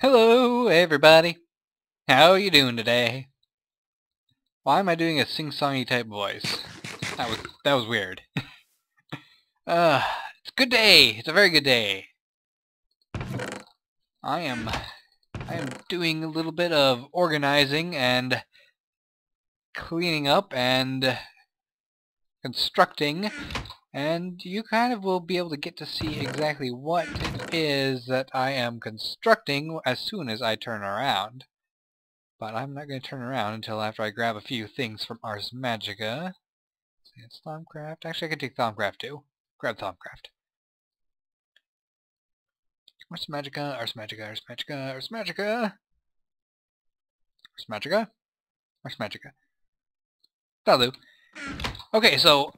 Hello, everybody. How are you doing today? Why am I doing a sing-songy type voice? That was that was weird. uh, it's a good day. It's a very good day. I am I am doing a little bit of organizing and cleaning up and constructing and you kind of will be able to get to see exactly what is that I am constructing as soon as I turn around. But I'm not going to turn around until after I grab a few things from Ars Magica. It's Thaumcraft. Actually, I can take Thaumcraft too. Grab Thaumcraft. Ars Magica, Ars Magica, Ars Magica, Ars Magica. Ars Magica? Ars Magica. That'll do. Okay, so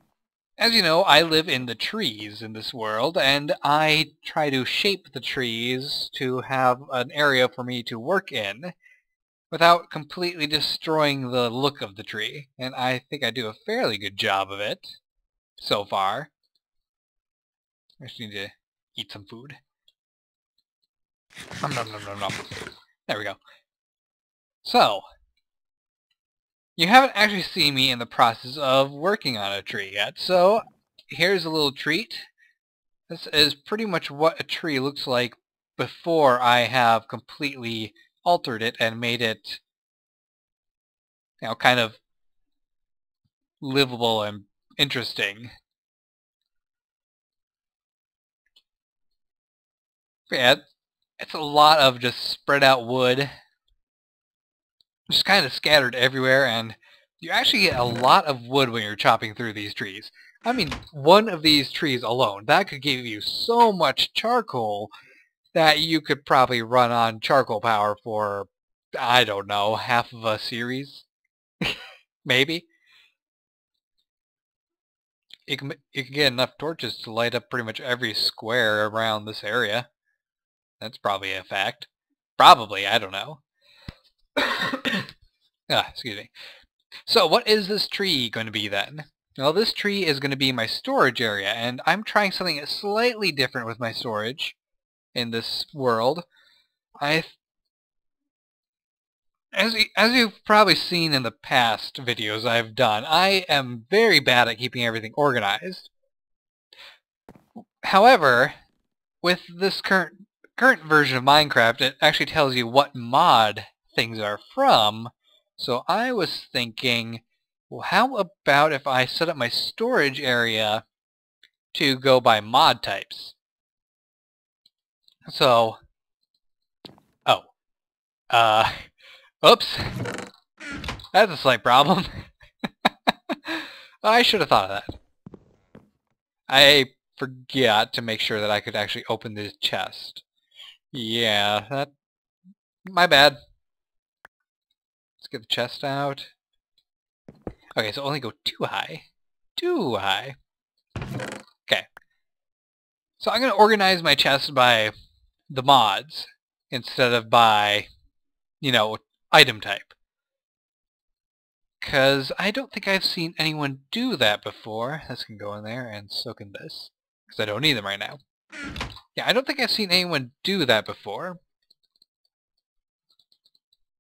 as you know, I live in the trees in this world, and I try to shape the trees to have an area for me to work in without completely destroying the look of the tree. And I think I do a fairly good job of it so far. I just need to eat some food. Nom, nom, nom, nom, nom. There we go. So, you haven't actually seen me in the process of working on a tree yet, so here's a little treat. This is pretty much what a tree looks like before I have completely altered it and made it, you know, kind of livable and interesting. But yeah, it's a lot of just spread out wood just kind of scattered everywhere, and you actually get a lot of wood when you're chopping through these trees. I mean, one of these trees alone, that could give you so much charcoal that you could probably run on charcoal power for, I don't know, half of a series? Maybe? You can, you can get enough torches to light up pretty much every square around this area. That's probably a fact. Probably, I don't know. ah, excuse me. So what is this tree going to be then? Well, this tree is going to be my storage area, and I'm trying something slightly different with my storage in this world. I, as as you've probably seen in the past videos I've done, I am very bad at keeping everything organized. However, with this current current version of Minecraft, it actually tells you what mod things are from. So I was thinking, well, how about if I set up my storage area to go by mod types? So, oh, uh, oops, that's a slight problem. I should have thought of that. I forgot to make sure that I could actually open this chest. Yeah, that, my bad. Let's get the chest out. Okay, so only go too high. Too high. Okay. So I'm going to organize my chest by the mods instead of by, you know, item type. Because I don't think I've seen anyone do that before. This can go in there, and so can this. Because I don't need them right now. Yeah, I don't think I've seen anyone do that before.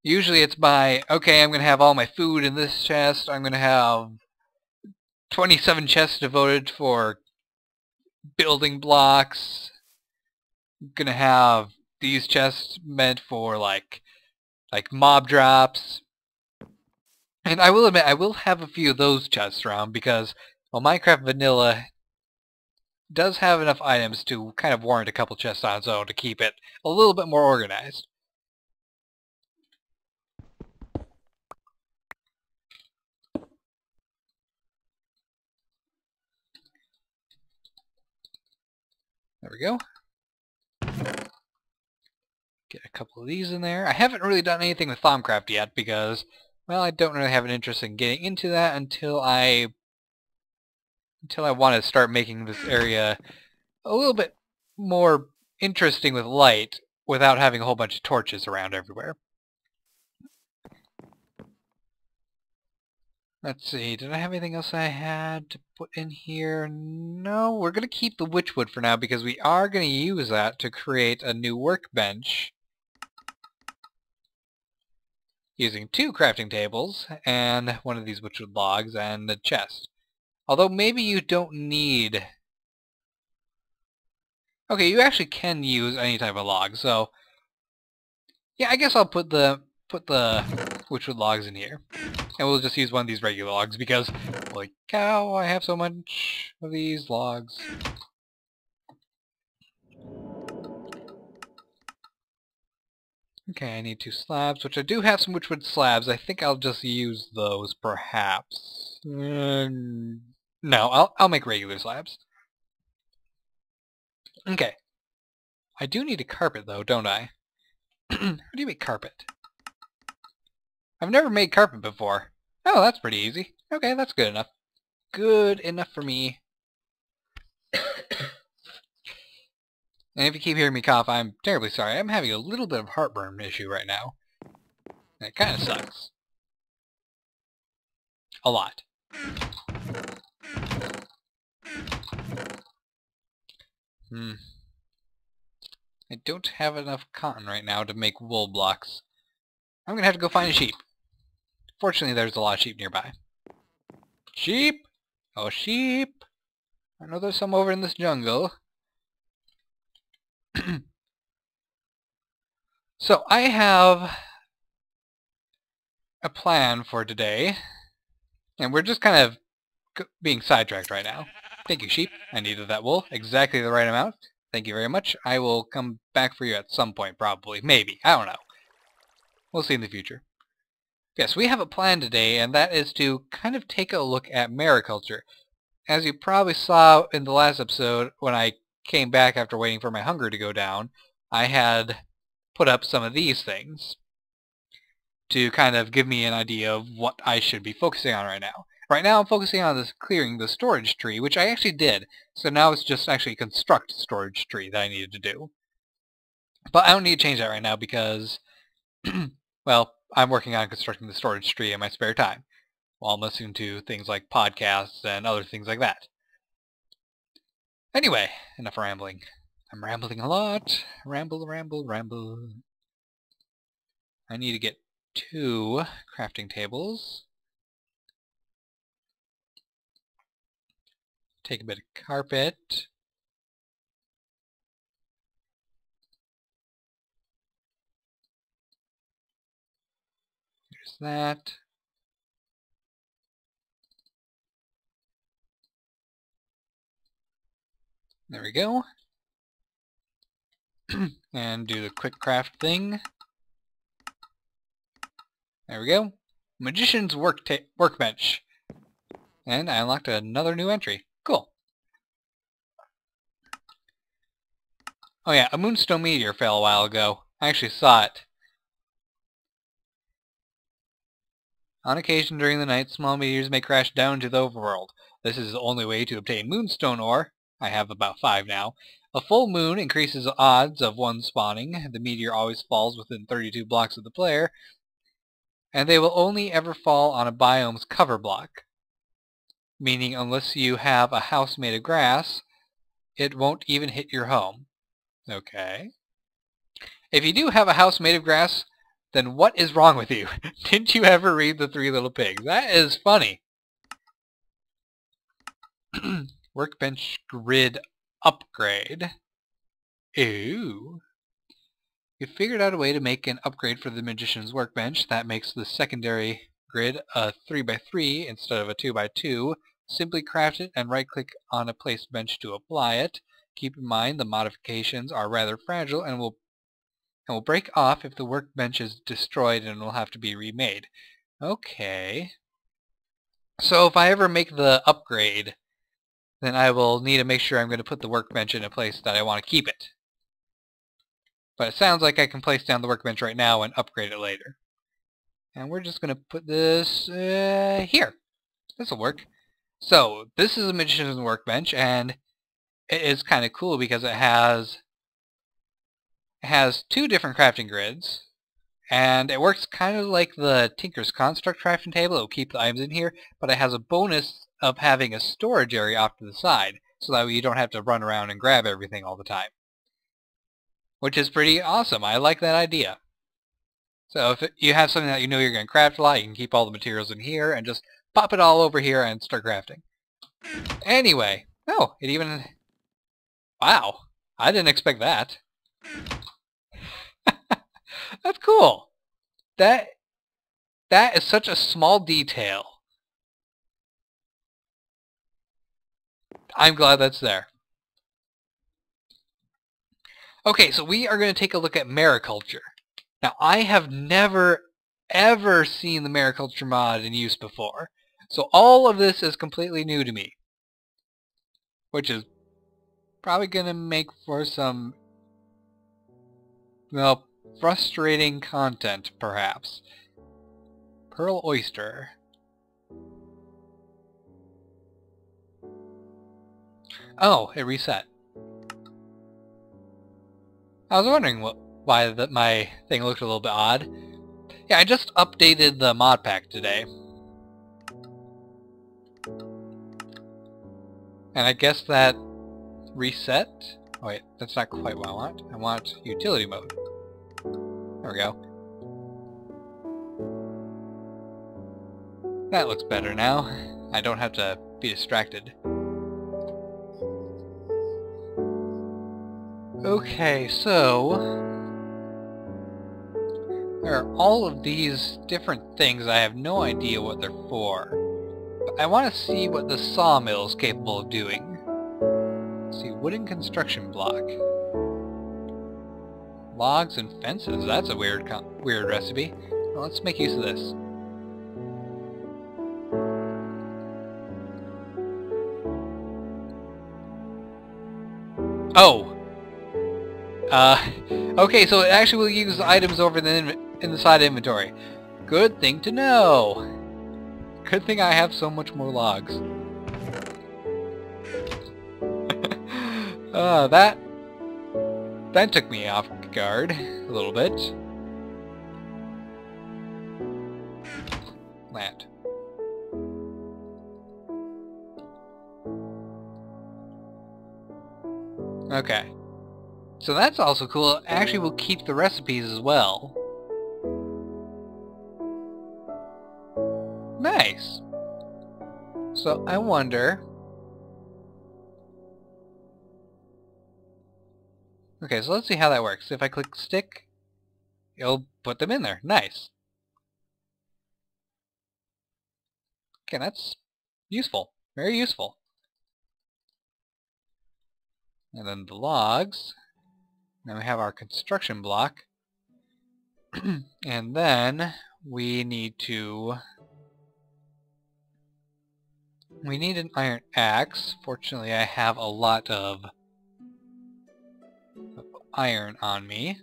Usually it's by, okay, I'm going to have all my food in this chest. I'm going to have 27 chests devoted for building blocks. I'm going to have these chests meant for like like mob drops. And I will admit, I will have a few of those chests around because, well, Minecraft Vanilla does have enough items to kind of warrant a couple chests on its own to keep it a little bit more organized. There we go. Get a couple of these in there. I haven't really done anything with Thaumcraft yet because, well, I don't really have an interest in getting into that until I until I want to start making this area a little bit more interesting with light without having a whole bunch of torches around everywhere. Let's see, did I have anything else I had to put in here? No, we're going to keep the witchwood for now because we are going to use that to create a new workbench using two crafting tables and one of these witchwood logs and a chest. Although maybe you don't need... Okay, you actually can use any type of log, so... Yeah, I guess I'll put the put the witchwood logs in here. And we'll just use one of these regular logs because, holy cow, I have so much of these logs. Okay, I need two slabs, which I do have some witchwood slabs. I think I'll just use those, perhaps. Uh, no, I'll, I'll make regular slabs. Okay. I do need a carpet, though, don't I? How do you make carpet? I've never made carpet before. Oh, that's pretty easy. Okay, that's good enough. Good enough for me. And if you keep hearing me cough, I'm terribly sorry. I'm having a little bit of heartburn issue right now. It kind of sucks. A lot. Hmm. I don't have enough cotton right now to make wool blocks. I'm gonna have to go find a sheep. Fortunately, there's a lot of sheep nearby. Sheep! Oh, sheep! I know there's some over in this jungle. so I have a plan for today, and we're just kind of being sidetracked right now. Thank you, sheep. I needed that wool. Exactly the right amount. Thank you very much. I will come back for you at some point, probably. Maybe. I don't know. We'll see in the future. Yes, we have a plan today, and that is to kind of take a look at mariculture. As you probably saw in the last episode, when I came back after waiting for my hunger to go down, I had put up some of these things to kind of give me an idea of what I should be focusing on right now. Right now I'm focusing on this clearing the storage tree, which I actually did. So now it's just actually construct storage tree that I needed to do. But I don't need to change that right now because, well, I'm working on constructing the storage tree in my spare time while I'm listening to things like podcasts and other things like that. Anyway, enough rambling. I'm rambling a lot. Ramble, ramble, ramble. I need to get two crafting tables. Take a bit of carpet. Here's that. There we go. and do the quick craft thing. There we go. Magician's work workbench. And I unlocked another new entry. Cool. Oh yeah, a moonstone meteor fell a while ago. I actually saw it. On occasion during the night, small meteors may crash down to the overworld. This is the only way to obtain moonstone ore, I have about five now. A full moon increases the odds of one spawning. The meteor always falls within 32 blocks of the player. And they will only ever fall on a biome's cover block. Meaning unless you have a house made of grass, it won't even hit your home. Okay. If you do have a house made of grass, then what is wrong with you? Didn't you ever read The Three Little Pigs? That is funny. Workbench grid upgrade. Ooh. We figured out a way to make an upgrade for the Magician's Workbench that makes the secondary grid a 3x3 instead of a 2x2. Simply craft it and right-click on a placed bench to apply it. Keep in mind the modifications are rather fragile and will and will break off if the workbench is destroyed and will have to be remade. Okay. So if I ever make the upgrade, then I will need to make sure I'm going to put the workbench in a place that I want to keep it. But it sounds like I can place down the workbench right now and upgrade it later. And we're just going to put this uh, here. This will work. So, this is a Magician's Workbench, and it is kind of cool because it has it has two different crafting grids, and it works kind of like the Tinker's Construct crafting table. It will keep the items in here, but it has a bonus of having a storage area off to the side so that way you don't have to run around and grab everything all the time. Which is pretty awesome. I like that idea. So if you have something that you know you're going to craft a lot, you can keep all the materials in here and just pop it all over here and start crafting. Anyway, oh, it even... Wow, I didn't expect that. That's cool. That that is such a small detail. I'm glad that's there. Okay, so we are going to take a look at mariculture. Now, I have never, ever seen the mariculture mod in use before. So all of this is completely new to me. Which is probably going to make for some, well, frustrating content, perhaps. Pearl Oyster. Oh, it reset. I was wondering what, why that my thing looked a little bit odd. Yeah, I just updated the mod pack today. And I guess that reset? Oh wait, that's not quite what I want. I want utility mode. There we go. That looks better now. I don't have to be distracted. Okay, so... There are all of these different things. I have no idea what they're for. But I want to see what the sawmill is capable of doing. Let's see, wooden construction block. Logs and fences. That's a weird weird recipe. Well, let's make use of this. Oh! Uh, okay, so it actually will use items over the, in the side inventory. Good thing to know! Good thing I have so much more logs. uh, that... That took me off guard a little bit. Land. Okay. So that's also cool. Actually, we'll keep the recipes as well. Nice. So I wonder... Okay, so let's see how that works. If I click stick, it'll put them in there. Nice. Okay, that's useful. Very useful. And then the logs. Now we have our construction block. and then we need to... We need an iron axe. Fortunately, I have a lot of iron on me.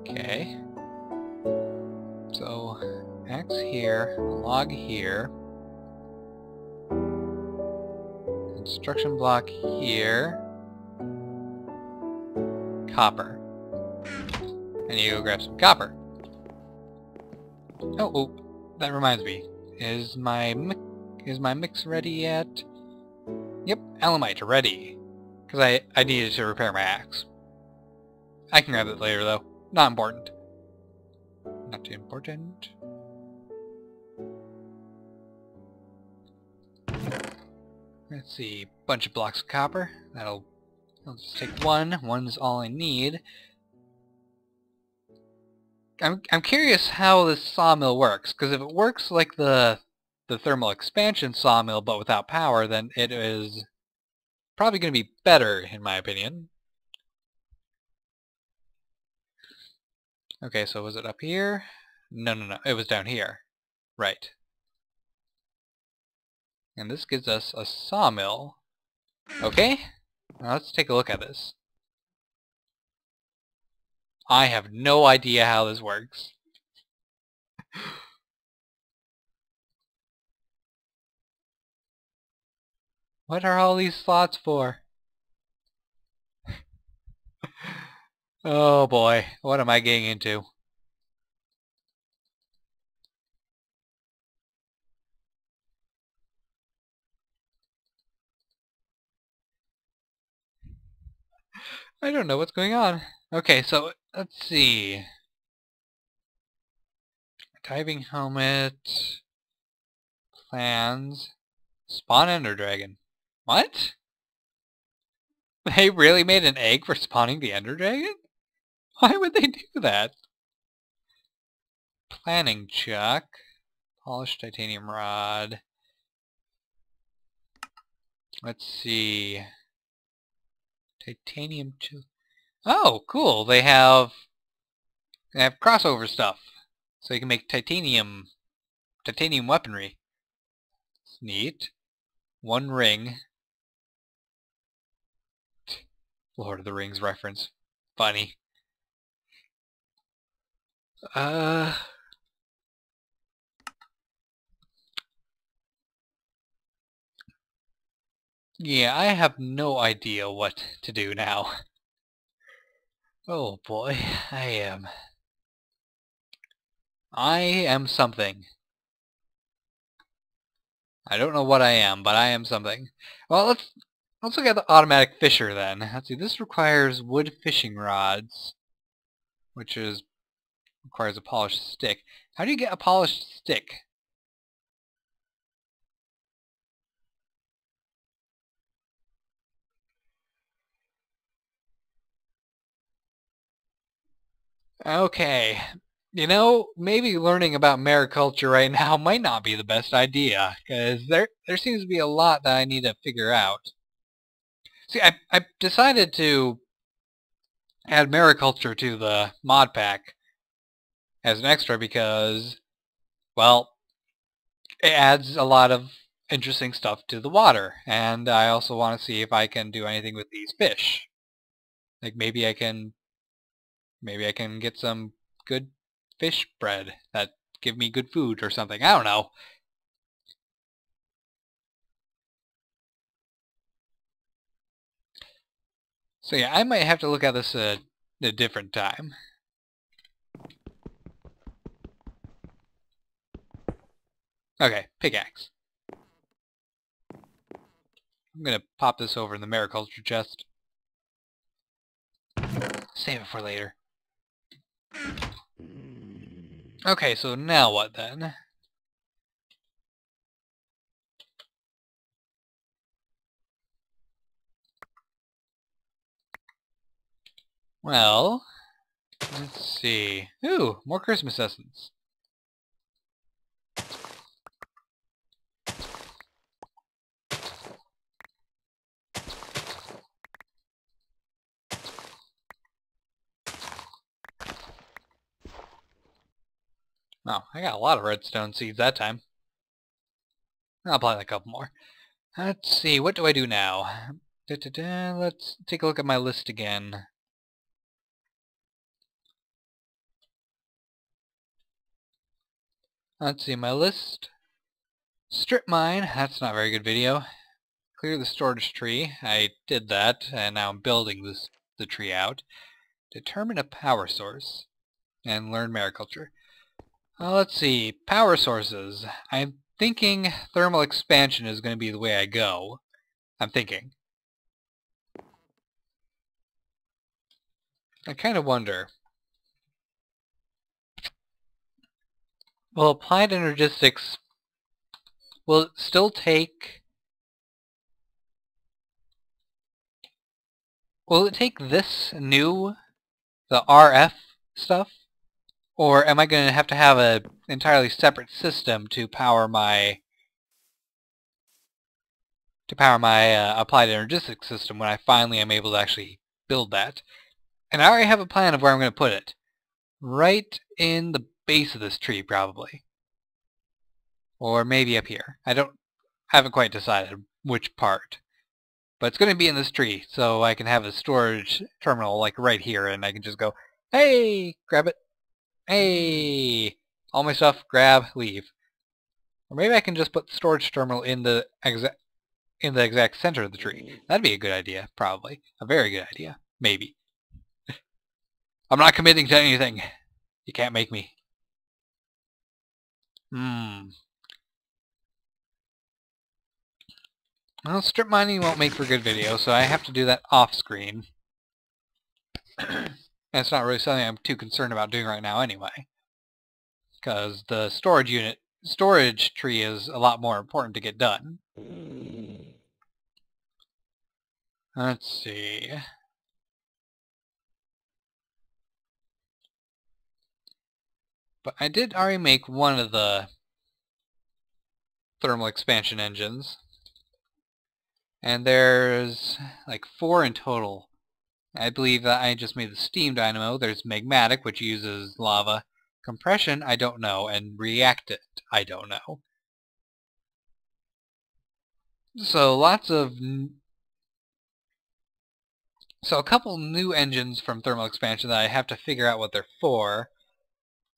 Okay. So, axe here, log here, construction block here, copper. And you grab some copper. Oh, oh, that reminds me. Is my is my mix ready yet? Yep, alumite ready. Because I, I needed to repair my axe. I can grab it later though. Not important. Not too important. Let's see, bunch of blocks of copper. That'll, I'll just take one. One's all I need. I'm I'm curious how this sawmill works, because if it works like the the thermal expansion sawmill but without power, then it is probably going to be better, in my opinion. Okay, so was it up here? No, no, no. It was down here. Right. And this gives us a sawmill. Okay. Now let's take a look at this. I have no idea how this works. what are all these slots for? Oh boy, what am I getting into? I don't know what's going on. Okay, so let's see. Diving helmet. Plans. Spawn Ender Dragon. What? They really made an egg for spawning the Ender Dragon? Why would they do that? Planning chalk. Polished titanium rod. Let's see. Titanium two. Oh, cool. They have they have crossover stuff. So you can make titanium titanium weaponry. It's neat. One ring. Lord of the Rings reference. Funny. Uh Yeah, I have no idea what to do now. Oh boy, I am. I am something. I don't know what I am, but I am something. Well, let's let's look at the automatic fisher then. Let's see, this requires wood fishing rods, which is requires a polished stick. How do you get a polished stick? Okay. You know, maybe learning about mariculture right now might not be the best idea, because there, there seems to be a lot that I need to figure out. See, I, I decided to add mariculture to the mod pack as an extra because, well, it adds a lot of interesting stuff to the water, and I also want to see if I can do anything with these fish. Like maybe I can Maybe I can get some good fish bread that give me good food or something. I don't know. So yeah, I might have to look at this at a different time. Okay, pickaxe. I'm gonna pop this over in the mariculture chest. Save it for later. Okay, so now what then? Well, let's see. Ooh, more Christmas essence. Oh, I got a lot of redstone seeds that time. I'll apply a couple more. Let's see, what do I do now? Da -da -da, let's take a look at my list again. Let's see, my list. Strip mine, that's not a very good video. Clear the storage tree, I did that, and now I'm building this the tree out. Determine a power source, and learn mariculture. Uh, let's see, power sources. I'm thinking thermal expansion is going to be the way I go. I'm thinking. I kind of wonder. Well, applied energistics will still take will it take this new the RF stuff or am I going to have to have an entirely separate system to power my to power my uh, applied energistics system when I finally am able to actually build that? And I already have a plan of where I'm going to put it. Right in the base of this tree, probably. Or maybe up here. I don't haven't quite decided which part. But it's going to be in this tree, so I can have a storage terminal like right here, and I can just go, hey, grab it, Hey! All my stuff, grab, leave. Or maybe I can just put the storage terminal in the exact in the exact center of the tree. That'd be a good idea, probably. A very good idea. Maybe. I'm not committing to anything. You can't make me. Hmm. Well, strip mining won't make for good video, so I have to do that off-screen. and it's not really something I'm too concerned about doing right now anyway. Because the storage unit, storage tree is a lot more important to get done. Let's see. But I did already make one of the thermal expansion engines. And there's like four in total. I believe that I just made the steam dynamo. There's magmatic, which uses lava. Compression, I don't know. And reactant, I don't know. So lots of... So a couple new engines from thermal expansion that I have to figure out what they're for.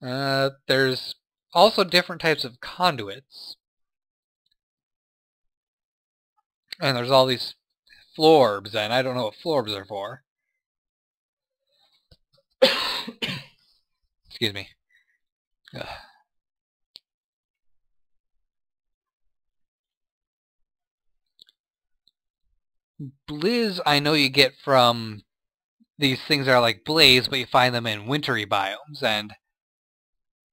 Uh, there's also different types of conduits. And there's all these florbs, and I don't know what florbs are for. Excuse me. Ugh. Blizz I know you get from these things that are like blaze, but you find them in wintry biomes, and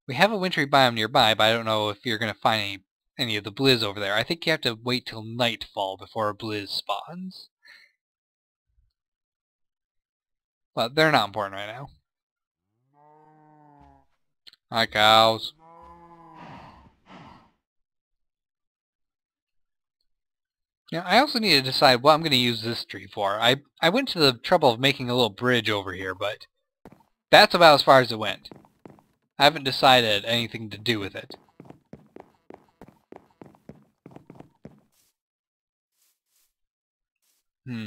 we have a wintry biome nearby, but I don't know if you're going to find any, any of the blizz over there. I think you have to wait till nightfall before a blizz spawns. But they're not important right now. Hi, cows. Yeah, I also need to decide what I'm going to use this tree for. I, I went to the trouble of making a little bridge over here, but that's about as far as it went. I haven't decided anything to do with it. Hmm.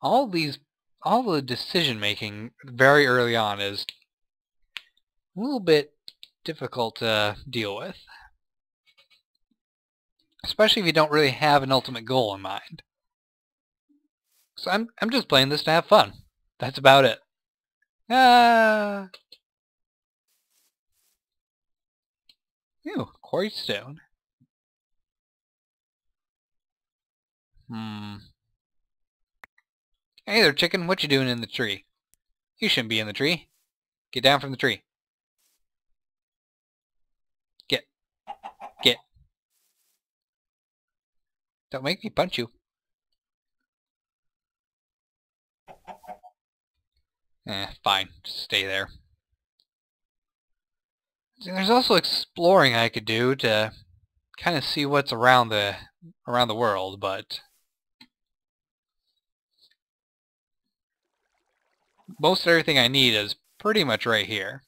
All these, all the decision making very early on is a little bit difficult to deal with. Especially if you don't really have an ultimate goal in mind. So I'm, I'm just playing this to have fun. That's about it. Ah! Ew, quarry stone. Hmm. Hey there, chicken. What you doing in the tree? You shouldn't be in the tree. Get down from the tree. Get. Get. Don't make me punch you. Eh, fine. Just stay there. There's also exploring I could do to kind of see what's around the around the world, but most everything I need is pretty much right here.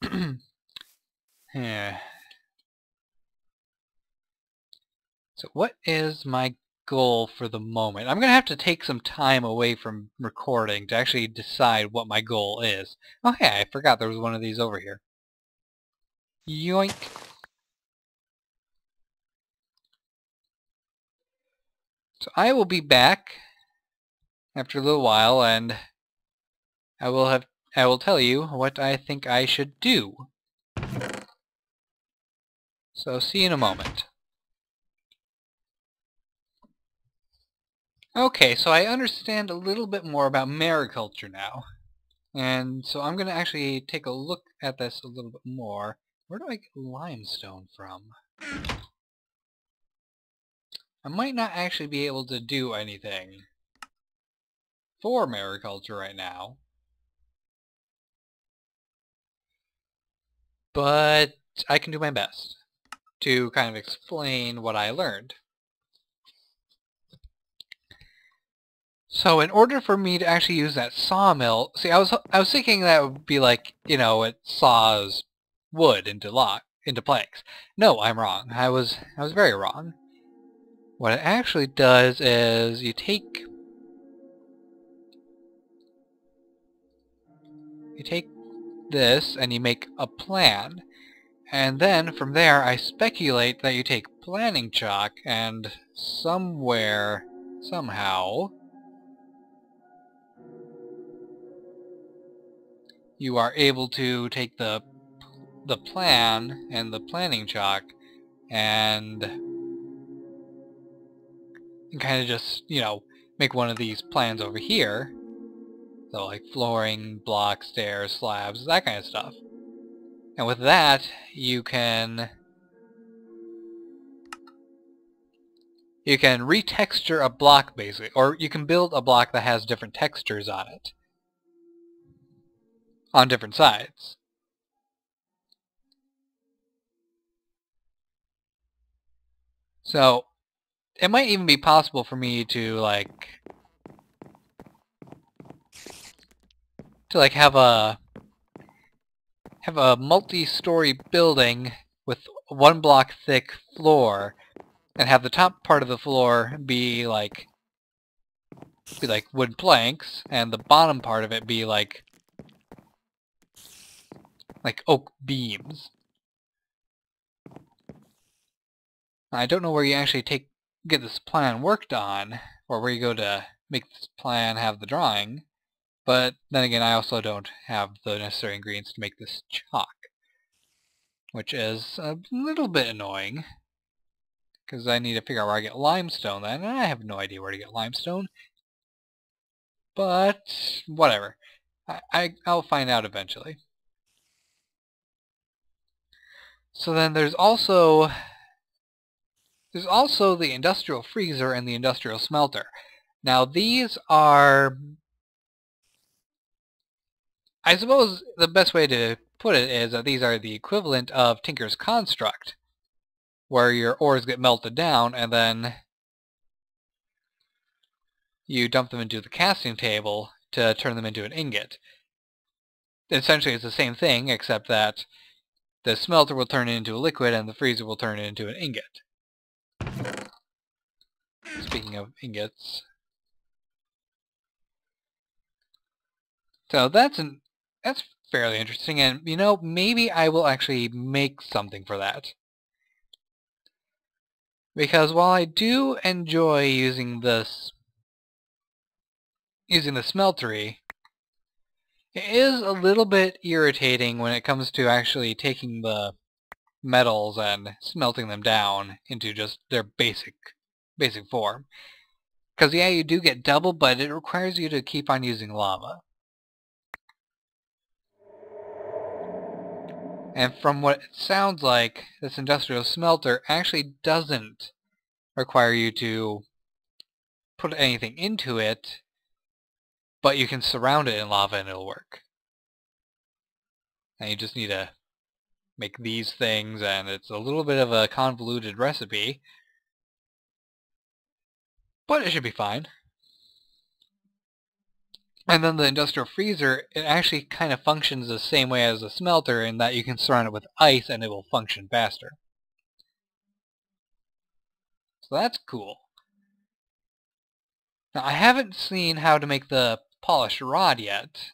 yeah. So what is my goal for the moment. I'm going to have to take some time away from recording to actually decide what my goal is. Oh yeah, I forgot there was one of these over here. Yoink. So I will be back after a little while and I will have I will tell you what I think I should do. So see you in a moment. Okay, so I understand a little bit more about mariculture now. And so I'm going to actually take a look at this a little bit more. Where do I get limestone from? I might not actually be able to do anything for mariculture right now. But I can do my best to kind of explain what I learned. So in order for me to actually use that sawmill, see, I was I was thinking that would be like, you know, it saws wood into lock into planks. No, I'm wrong. I was I was very wrong. What it actually does is you take you take this and you make a plan. And then from there I speculate that you take planning chalk and somewhere, somehow, you are able to take the the plan and the planning chalk and, kind of just, you know, make one of these plans over here. So like flooring, blocks, stairs, slabs, that kind of stuff. And with that, you can you can retexture a block basically, or you can build a block that has different textures on it on different sides. So, it might even be possible for me to, like, to, like, have a, have a multi-story building with one block thick floor, and have the top part of the floor be, like, be, like, wood planks, and the bottom part of it be, like, like oak beams. I don't know where you actually take get this plan worked on, or where you go to make this plan have the drawing, but then again I also don't have the necessary ingredients to make this chalk, which is a little bit annoying, because I need to figure out where I get limestone then, and I have no idea where to get limestone, but whatever. I, I, I'll find out eventually. So then there's also there's also the industrial freezer and the industrial smelter. Now these are I suppose the best way to put it is that these are the equivalent of Tinker's construct, where your ores get melted down and then you dump them into the casting table to turn them into an ingot. Essentially it's the same thing, except that the smelter will turn it into a liquid and the freezer will turn it into an ingot. Speaking of ingots. So that's an that's fairly interesting and you know maybe I will actually make something for that. Because while I do enjoy using this using the smeltery, it is a little bit irritating when it comes to actually taking the metals and smelting them down into just their basic basic form. Because yeah, you do get double, but it requires you to keep on using lava. And from what it sounds like, this industrial smelter actually doesn't require you to put anything into it but you can surround it in lava and it'll work. And you just need to make these things, and it's a little bit of a convoluted recipe. But it should be fine. And then the industrial freezer, it actually kind of functions the same way as a smelter in that you can surround it with ice and it will function faster. So that's cool. Now I haven't seen how to make the polished rod yet.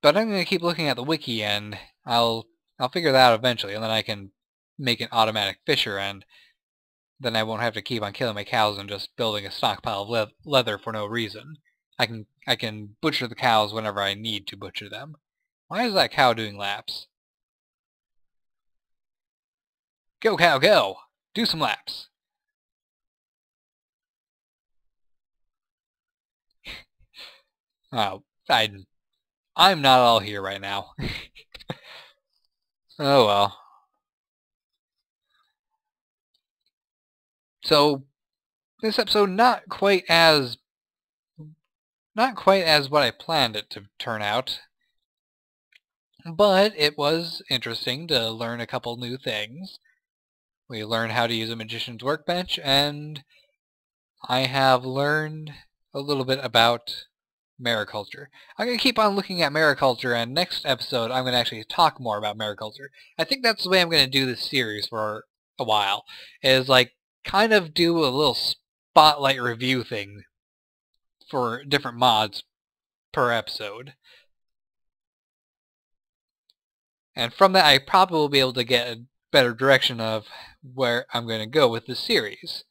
But I'm going to keep looking at the wiki and I'll I'll figure that out eventually and then I can make an automatic fisher and then I won't have to keep on killing my cows and just building a stockpile of le leather for no reason. I can I can butcher the cows whenever I need to butcher them. Why is that cow doing laps? Go cow go! Do some laps! Oh, I, I'm not all here right now. oh well. So, this episode not quite as not quite as what I planned it to turn out. But it was interesting to learn a couple new things. We learned how to use a magician's workbench, and I have learned a little bit about mariculture. I'm going to keep on looking at mariculture, and next episode I'm going to actually talk more about mariculture. I think that's the way I'm going to do this series for a while, is like kind of do a little spotlight review thing for different mods per episode. And from that I probably will be able to get a better direction of where I'm going to go with this series.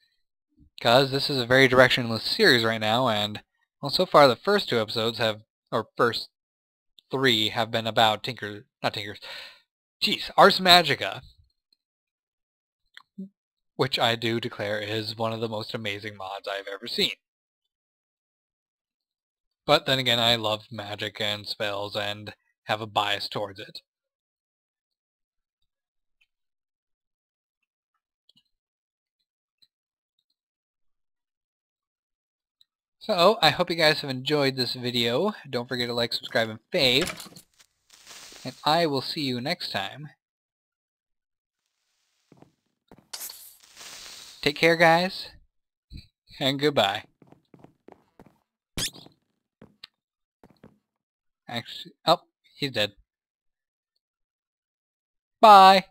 Because this is a very directionless series right now, and well, so far the first two episodes have, or first three have been about Tinker, not Tinkers, jeez, Ars Magica, which I do declare is one of the most amazing mods I've ever seen. But then again, I love magic and spells and have a bias towards it. So, I hope you guys have enjoyed this video. Don't forget to like, subscribe, and fave. And I will see you next time. Take care, guys. And goodbye. Actually, oh, he's dead. Bye.